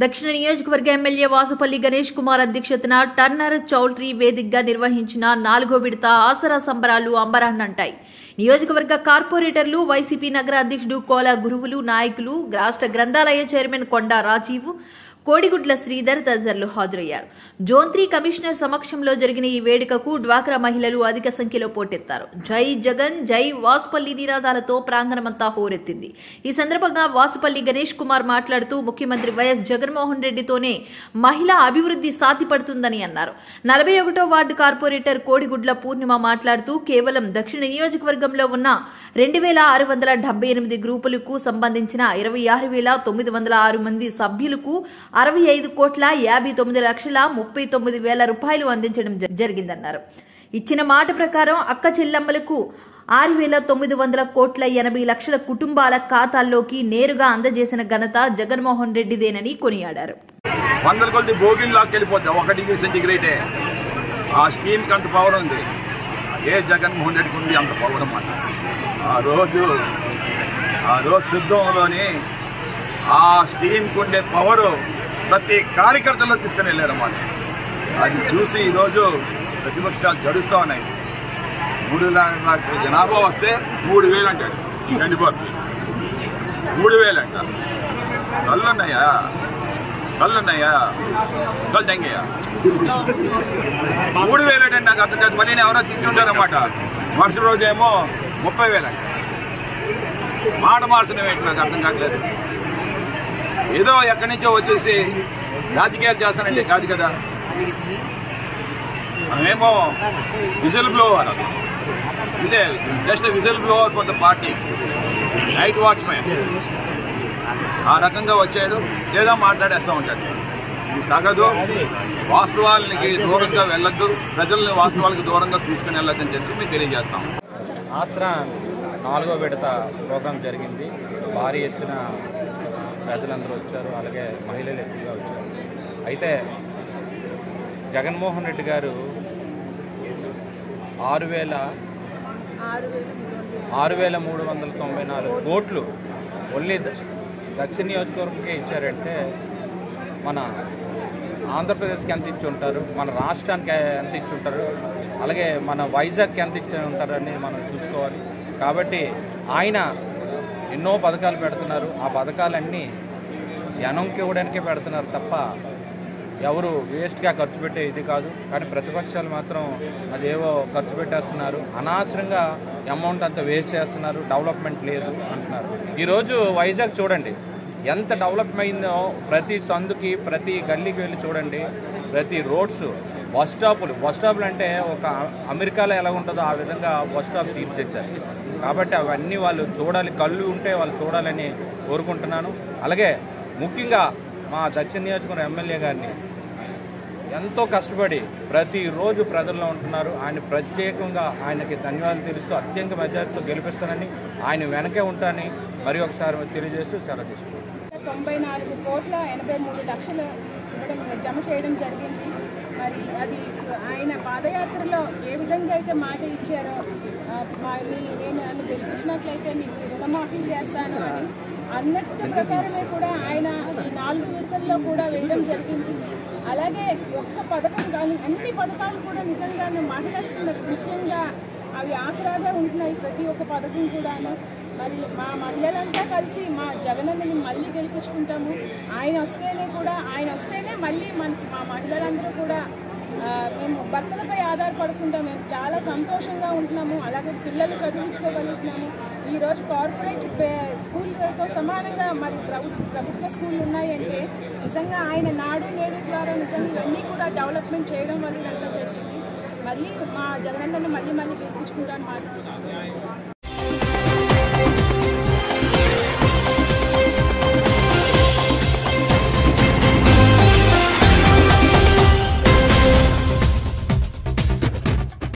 దక్షిణ నియోజకవర్గ ఎమ్మెల్యే వాసుపల్లి గణేష్ కుమార్ అధ్యక్షతన టర్నర్ చౌల్ట్రీ వేదికగా నిర్వహించిన నాలుగో విడత ఆసరా సంబరాలు అంబరాన్నంటాయి. నియోజకవర్గ కార్పొరేటర్లు వైసీపీ నగర అధ్యక్షుడు కోలా గురువులు నాయకులు రాష్ట్ర గ్రంథాలయ చైర్మన్ కొండా రాజీవ్ కోడిగుడ్ల శ్రీధర్ తదితరులు హాజరయ్యారు. జోన్ త్రీ కమిషనర్ సమక్షంలో జరిగిన ఈ వేడుకకు డ్వాక్రా మహిళలు అధిక సంఖ్యలో పోటెత్తారు. జై జగన్ జై వాసుపల్లి నినాదాలతో ప్రాంగణమంతా హోరెత్తింది. ఈ సందర్భంగా వాసుపల్లి గణేష్ కుమార్ మాట్లాడుతూ ముఖ్యమంత్రి వైఎస్ జగన్మోహన్ రెడ్డితోనే మహిళా అభివృద్ధి సాధ్యపడుతుందని అన్నారు. నలభై ఒకటో వార్డు కార్పొరేటర్ కోడిగుడ్ల పూర్ణిమ మాట్లాడుతూ కేవలం దక్షిణ నియోజకవర్గంలో ఉన్న రెండు వేల ఆరు వందల డెబ్బై ఎనిమిది గ్రూపులకు సంబంధించిన ఇరవై ఆరు వేల తొమ్మిది వందల ఆరు మంది సభ్యులకు అరవై ఐదు కోట్ల యాభై తొమ్మిది లక్షల ముప్పై తొమ్మిది వేల రూపాయలు అందించడం జరిగిందన్నారు. ఇచ్చిన మాట ప్రకారం అక్క చెల్లమ్మలకు ఆరు వేల తొమ్మిది వందల కోట్ల ఎనభై లక్షల కుటుంబాల ఖాతాల్లోకి నేరుగా అందజేసిన ఘనత జగన్మోహన్ రెడ్డిదేనని కొనియాడారు. వందల కొద్ది బోగిన్ లాక్కెళ్ళిపోద్ది. ఒక డిగ్రీ సెంటిగ్రేటే. ఆ స్టీమ్కి అంత పవర్ ఉంది. ఏ జగన్మోహన్ రెడ్డికి ఉంది అంత పవర్ అన్నమాట. ఆ రోజు ఆ రోజు సిద్ధంలోని ఆ స్టీమ్కి ఉండే పవరు ప్రతి కార్యకర్తలో తీసుకుని వెళ్ళారన్నమాట. అది చూసి ఈరోజు ప్రతిపక్షాలు జడుస్తూ ఉన్నాయి. మూడు లక్షల జనాభా వస్తే మూడు వేలు అంటాడు. చనిపోతుంది. మూడు వేలు అంట. కళ్ళున్నాయా? కళ్ళున్నాయా? కళ్ళు డెంగయ్యా మూడు వేలు అంటే నాకు అర్థం కాదు. నేను ఎవరో తిట్టుంటారన్నమాట మరుసటి రోజు ఏమో ముప్పై వేలు అంట. మాట మార్చడం ఏంటి నాకు అర్థం కావట్లేదు. ఏదో ఎక్కడి నుంచో వచ్చేసి రాజకీయాలు చేస్తానండి కాదు కదా. మనమేమో విజిల్ బ్లోవర్ ఇదే just whistle blower for the party night watchman ఆ రకంగా వచ్చాడు. ఏదో మాట్లాడేస్తూ ఉంటాడు. తగదు. వాస్తవాలకి దూరంగా వెళ్ళొద్దు. ప్రజల్ని వాస్తవాలకు దూరంగా తీసుకుని వెళ్ళొద్దని చెప్పి మేము తెలియజేస్తాం. ఆసరా నాలుగో విడత ప్రోగ్రాం జరిగింది. భారీ ఎత్తున ప్రజలందరూ వచ్చారు. అలాగే మహిళలు ఎక్కువగా వచ్చారు. అయితే జగన్మోహన్ రెడ్డి గారు ఆరు వేల ఆరు వేల మూడు వందల తొంభై నాలుగు కోట్లు ఓన్లీ దక్షిణ నియోజకవర్గంకే ఇచ్చారంటే మన ఆంధ్రప్రదేశ్కి ఎంత ఇచ్చి ఉంటారు? మన రాష్ట్రానికి ఎంత ఇచ్చి ఉంటారు? అలాగే మన వైజాగ్కి ఎంత ఇచ్చి ఉంటారని మనం చూసుకోవాలి. కాబట్టి ఆయన ఎన్నో పథకాలు పెడుతున్నారు. ఆ పథకాలన్నీ జనంకి ఇవ్వడానికే పెడుతున్నారు తప్ప ఎవరు వేస్ట్గా ఖర్చు పెట్టే ఇది కాదు. కానీ ప్రతిపక్షాలు మాత్రం అదేవో ఖర్చు పెట్టేస్తున్నారు. అనవసరంగా అమౌంట్ అంతా వేస్ట్ చేస్తున్నారు. డెవలప్మెంట్ లేదు అంటున్నారు. ఈరోజు వైజాగ్ చూడండి. ఎంత డెవలప్ అయిందో ప్రతి సందుకి ప్రతి గల్లీకి వెళ్ళి చూడండి. ప్రతి రోడ్స్ బస్ స్టాపులు. బస్ స్టాపులు అంటే ఒక అమెరికాలో ఎలా ఉంటుందో ఆ విధంగా బస్ స్టాప్ తీర్చిదిద్దారు. కాబట్టి అవన్నీ వాళ్ళు చూడాలి. కళ్ళు ఉంటే వాళ్ళు చూడాలని కోరుకుంటున్నాను. అలాగే ముఖ్యంగా మా దక్షిణ నియోజకవర్గం ఎమ్మెల్యే గారిని ఎంతో కష్టపడి ప్రతిరోజు ప్రజల్లో ఉంటున్నారు. ఆయన ప్రత్యేకంగా ఆయనకి ధన్యవాదాలు తెలుస్తూ అత్యంత మెజార్టీతో గెలిపిస్తానని ఆయన వెనకే ఉంటానని మరి ఒకసారి తెలియజేస్తూ సెలవు తీసుకుంటాను తొంభై నాలుగు కోట్ల ఎనభై మూడు లక్షలు ఇవ్వడం జమ చేయడం జరిగింది. మరి అది ఆయన పాదయాత్రలో ఏ విధంగా అయితే మాట ఇచ్చారో మీ నేను నన్ను గెలిపించినట్లయితే మీకు రుణమాఫీ చేస్తాను అని అన్నట్టు ప్రకారమే కూడా ఆయన ఈ నాలుగు విడతల్లో కూడా వేయడం జరిగింది. అలాగే ఒక్క పథకం కానీ అన్ని పథకాలు కూడా నిజంగా మహిళలకు ముఖ్యంగా అవి ఆసరాగా ఉంటున్నాయి ప్రతి ఒక్క పథకం కూడాను. మరి మా మహిళలంతా కలిసి మా జగనన్నని మళ్ళీ గెలిపించుకుంటాము. ఆయన వస్తేనే కూడా ఆయన వస్తేనే మళ్ళీ మనకి మా మహిళలందరూ కూడా మేము భర్తలపై ఆధారపడకుండా మేము చాలా సంతోషంగా ఉంటున్నాము. అలాగే పిల్లలు చదివించుకోగలుగుతున్నాము. ఈరోజు కార్పొరేట్ స్కూల్తో సమానంగా మరి ప్రభుత్వ ప్రభుత్వ స్కూళ్ళు ఉన్నాయంటే నిజంగా ఆయన నాడు నేడు ద్వారా నిజంగా ఇవన్నీ కూడా డెవలప్మెంట్ చేయడం వల్ల ఇదంతా జరిగింది. మళ్ళీ మా జగనన్నని మళ్ళీ మళ్ళీ గెలిపించుకుంటాను మాట